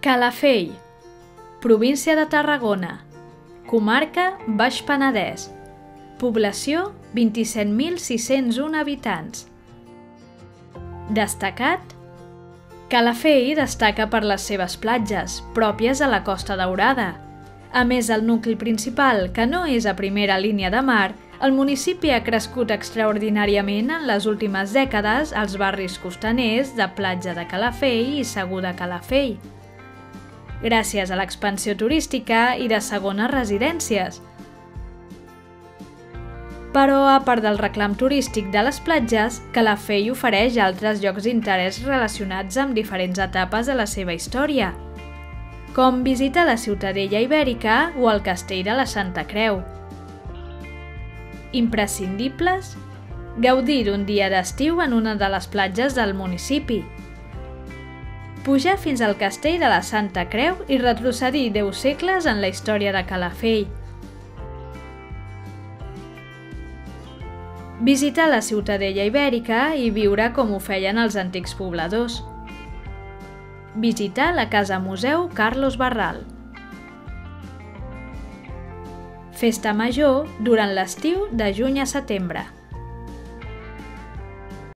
Calafell, província de Tarragona, comarca Baix Penedès, població 27.601 habitants. Destacat, Calafell destaca per les seves platges, pròpies a la Costa Daurada. A més del nucli principal, que no és a primera línia de mar, el municipi ha crescut extraordinàriament en les últimes dècades als barris costaners de Platja de Calafell i Segur de Calafell. Gràcies a l'expansió turística i de segones residències. Però, a part del reclam turístic de les platges, Calafell ofereix altres llocs d'interès relacionats amb diferents etapes de la seva història, com visitar la Ciutadella Ibèrica o el Castell de la Santa Creu. Imprescindibles? Gaudir d'un dia d'estiu en una de les platges del municipi. Pujar fins al castell de la Santa Creu i retrocedir 10 segles en la història de Calafell. Visitar la Ciutadella Ibèrica i viure com ho feien els antics pobladors. Visitar la Casa Museu Carlos Barral. Festa Major durant l'estiu de juny a setembre.